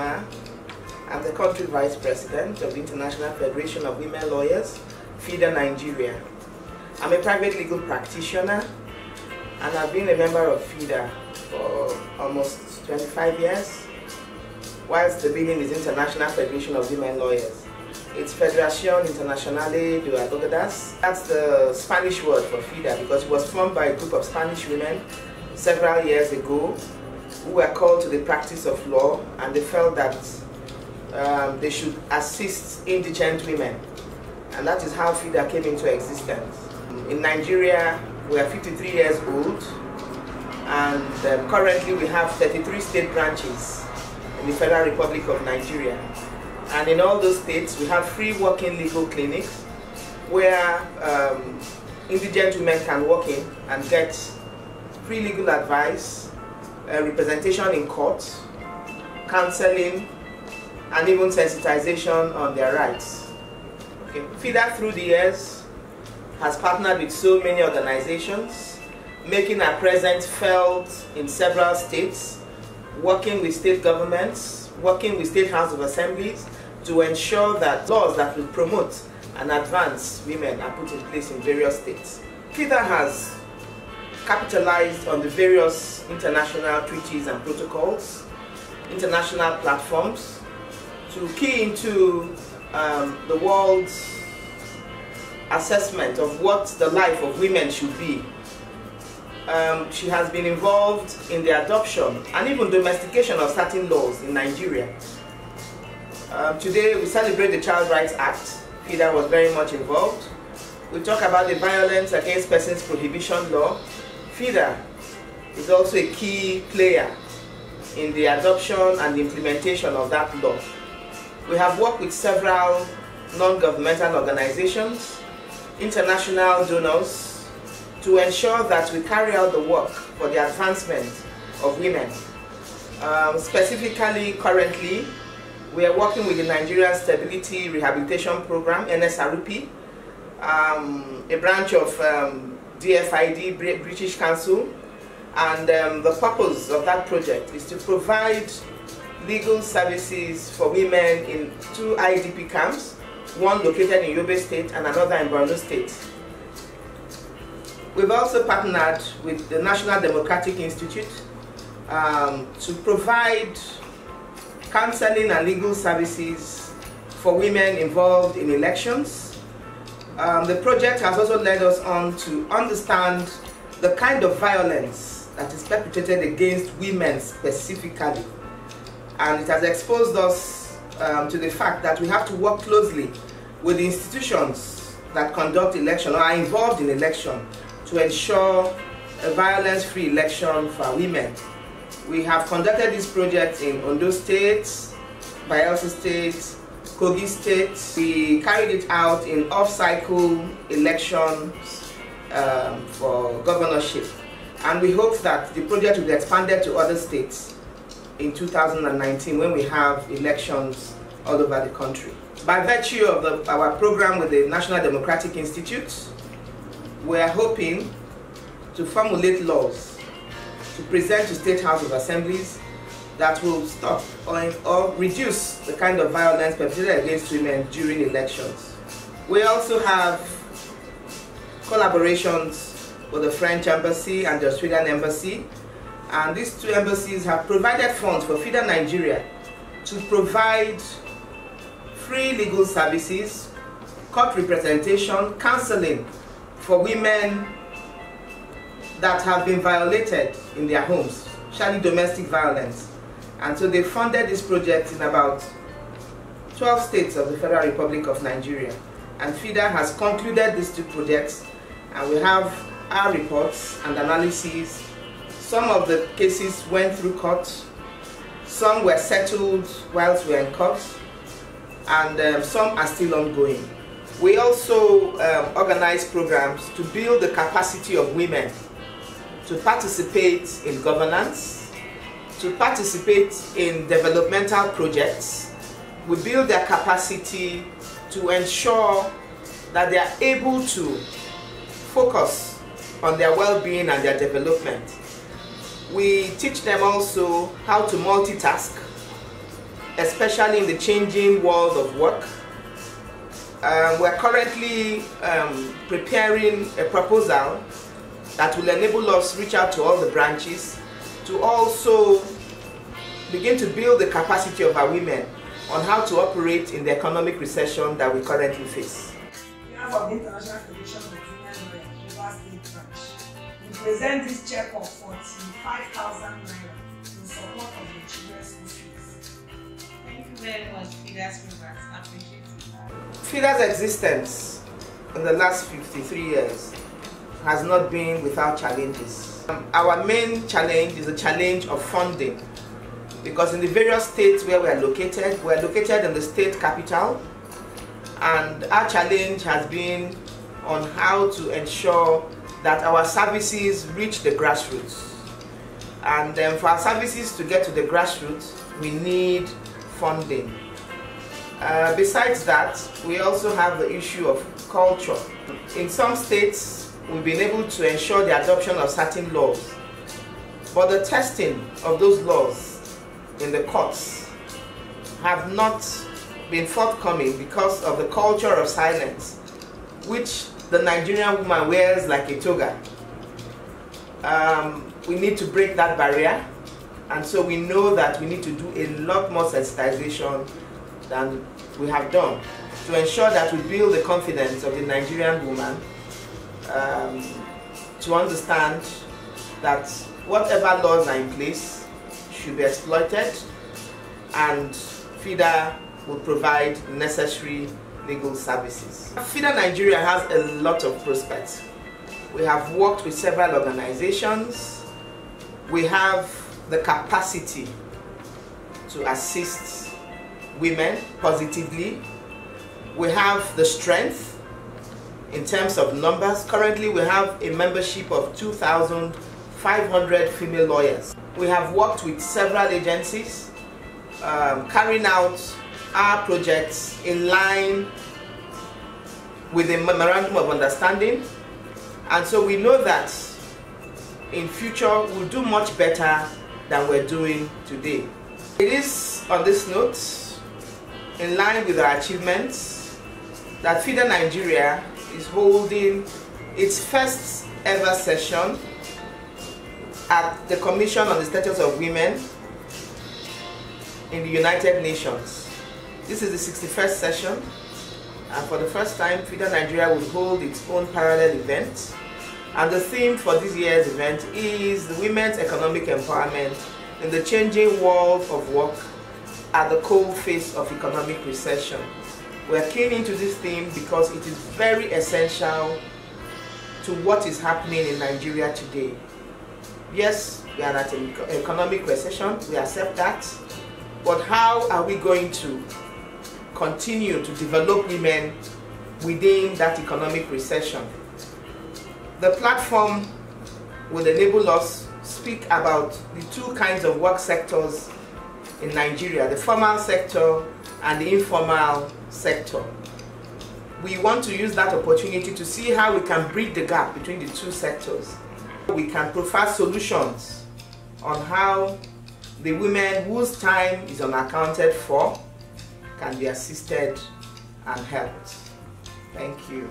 I'm the country vice president of the International Federation of Women Lawyers, FIDA Nigeria. I'm a private legal practitioner and I've been a member of FIDA for almost 25 years, whilst the building is International Federation of Women Lawyers. It's Federación Internacional de Abogadas. That's the Spanish word for FIDA because it was formed by a group of Spanish women several years ago who were called to the practice of law and they felt that um, they should assist indigent women. And that is how FIDA came into existence. In Nigeria, we are 53 years old and um, currently we have 33 state branches in the Federal Republic of Nigeria. And in all those states, we have free walking legal clinics where um, indigent women can walk in and get free legal advice, uh, representation in court, counseling, and even sensitization on their rights. Okay. FIDA through the years has partnered with so many organizations, making our presence felt in several states, working with state governments, working with state house of assemblies, to ensure that laws that will promote and advance women are put in place in various states. FIDA has capitalized on the various international treaties and protocols, international platforms, to key into um, the world's assessment of what the life of women should be. Um, she has been involved in the adoption and even domestication of certain laws in Nigeria um, today we celebrate the Child Rights Act. FIDA was very much involved. We talk about the Violence Against Persons Prohibition Law. FIDA is also a key player in the adoption and implementation of that law. We have worked with several non-governmental organizations, international donors, to ensure that we carry out the work for the advancement of women. Um, specifically, currently, we are working with the Nigerian Stability Rehabilitation Program, NSRP, um, a branch of um, DFID, British Council, and um, the purpose of that project is to provide legal services for women in two IDP camps, one located in Yobe State and another in Borno State. We've also partnered with the National Democratic Institute um, to provide counseling and legal services for women involved in elections. Um, the project has also led us on to understand the kind of violence that is perpetrated against women specifically. And it has exposed us um, to the fact that we have to work closely with the institutions that conduct election or are involved in election to ensure a violence-free election for women. We have conducted this project in Ondo State, Bayelsa State, Kogi State. We carried it out in off-cycle elections um, for governorship. And we hope that the project will be expanded to other states in 2019 when we have elections all over the country. By virtue of the, our program with the National Democratic Institute, we are hoping to formulate laws to present to State House of Assemblies that will stop or, or reduce the kind of violence perpetrated against women during elections. We also have collaborations with the French Embassy and the Australian Embassy and these two embassies have provided funds for FIDA Nigeria to provide free legal services, court representation, counseling for women that have been violated in their homes, especially domestic violence. And so they funded this project in about 12 states of the Federal Republic of Nigeria. And FIDA has concluded these two projects and we have our reports and analyses. Some of the cases went through court, some were settled whilst we were in court, and um, some are still ongoing. We also um, organize programs to build the capacity of women to participate in governance, to participate in developmental projects. We build their capacity to ensure that they are able to focus on their well-being and their development. We teach them also how to multitask, especially in the changing world of work. Um, we're currently um, preparing a proposal that will enable us reach out to all the branches to also begin to build the capacity of our women on how to operate in the economic recession that we currently face. of the International Federation of Women River State Branch, we present this check of 45,000 naira in support of the children's fees. Thank you very much, FIDA's members. I appreciate it. FIDA's existence in the last 53 years has not been without challenges. Um, our main challenge is the challenge of funding because in the various states where we are located, we are located in the state capital and our challenge has been on how to ensure that our services reach the grassroots. And um, for our services to get to the grassroots, we need funding. Uh, besides that, we also have the issue of culture. In some states, we've been able to ensure the adoption of certain laws, but the testing of those laws in the courts have not been forthcoming because of the culture of silence, which the Nigerian woman wears like a toga. Um, we need to break that barrier, and so we know that we need to do a lot more sensitization than we have done to ensure that we build the confidence of the Nigerian woman um, to understand that whatever laws are in place should be exploited and FIDA will provide necessary legal services. FIDA Nigeria has a lot of prospects. We have worked with several organizations. We have the capacity to assist women positively. We have the strength in terms of numbers. Currently, we have a membership of 2,500 female lawyers. We have worked with several agencies um, carrying out our projects in line with the memorandum of understanding and so we know that in future we'll do much better than we're doing today. It is on this note, in line with our achievements, that FIDA Nigeria is holding its first ever session at the Commission on the Status of Women in the United Nations. This is the 61st session and for the first time FIDA Nigeria will hold its own parallel event and the theme for this year's event is the women's economic empowerment in the changing world of work at the cold face of economic recession. We're keen into this theme because it is very essential to what is happening in Nigeria today. Yes, we are at an economic recession, we accept that, but how are we going to continue to develop women within that economic recession? The platform will enable us speak about the two kinds of work sectors in Nigeria, the formal sector and the informal sector. We want to use that opportunity to see how we can bridge the gap between the two sectors. We can provide solutions on how the women whose time is unaccounted for can be assisted and helped. Thank you.